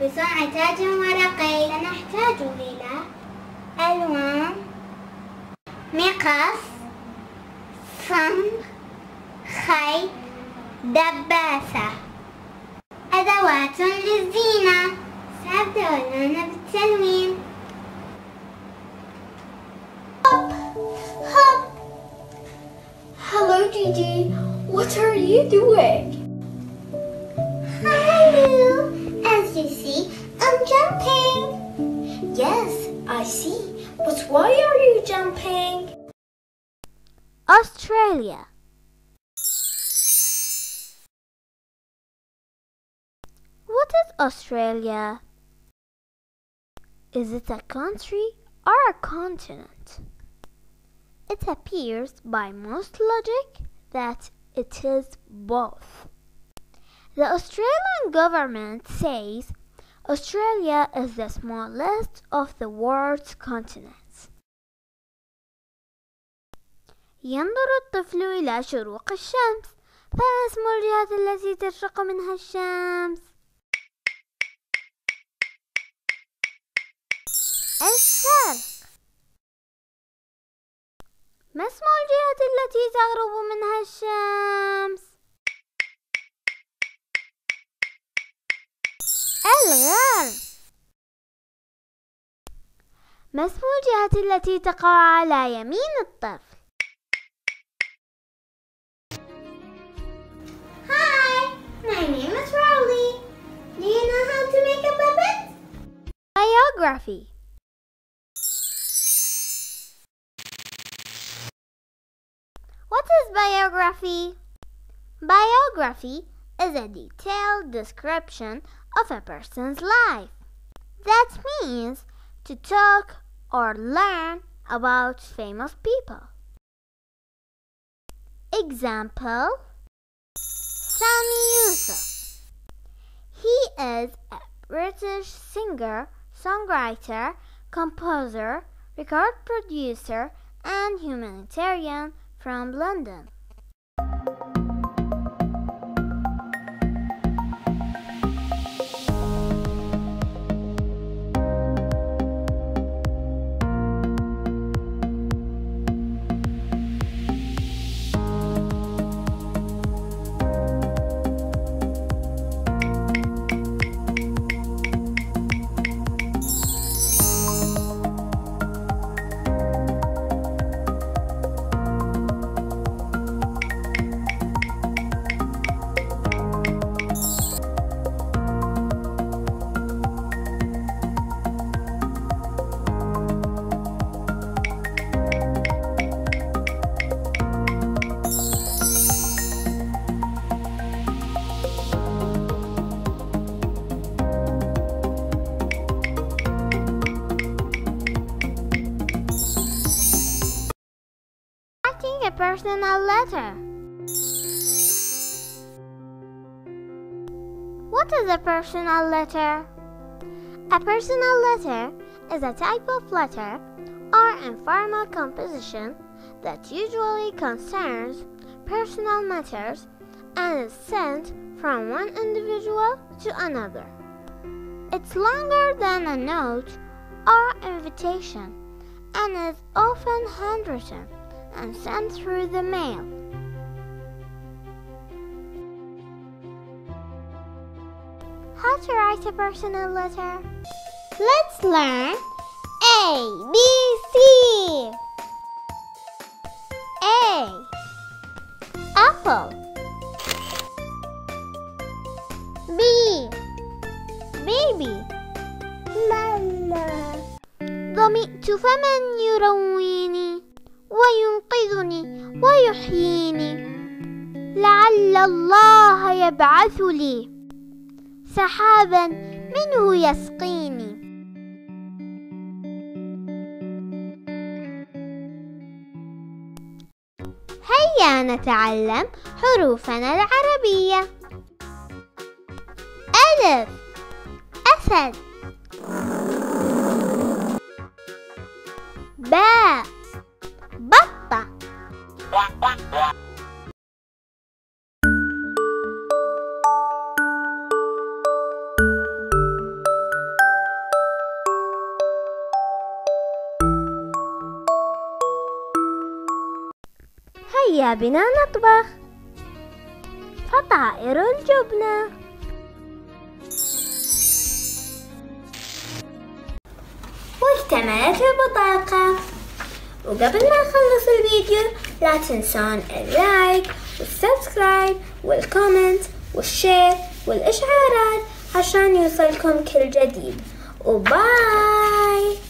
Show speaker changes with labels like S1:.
S1: نلبس عتاج ورقي سنحتاج إلى ألوان مقص فم خيط دباسة. أدوات للزينة. سأبدأ الآن بالتلوين.
S2: هوب هوب هلو جيجي what are you doing?
S1: I'm jumping.
S2: Yes, I see. But why are you jumping?
S3: Australia. What is Australia? Is it a country or a continent? It appears by most logic that it is both. The Australian government says Australia is the smallest of the world's continents. ينظر الطفل إلى شروق الشمس فما اسم الجهة التي تشرق منها الشمس؟ الشرق ما اسم الجهة التي تغرب منها الشمس؟ الغرب ما اسم الجهة التي تقع على يمين الطفل؟
S1: Hi, my name is Rowley. Do you know how to make a puppet?
S3: Biography What is biography? Biography is a detailed description of a person's life. That means to talk or learn about famous people. Example Sami Yusuf. He is a British singer, songwriter, composer, record producer, and humanitarian from London. Personal letter. What is a personal letter? A personal letter is a type of letter or informal composition that usually concerns personal matters and is sent from one individual to another. It's longer than a note or invitation and is often handwritten and sent through the mail. How to write a personal letter? Let's learn A B C. A Apple B Baby Mama ظمئت فمن يرويني وينقذني ويحييني. لعل الله يبعث لي سحابا منه يسقيني. هيا نتعلم حروفنا العربية. ألف أسد هيا بنا نطبخ. فطائر الجبنة.
S2: واكتملت البطاقة. وقبل ما نخلص الفيديو لا تنسون اللايك والسبسكرايب والكومنت والشير والإشعارات عشان يوصلكم كل جديد. وباي!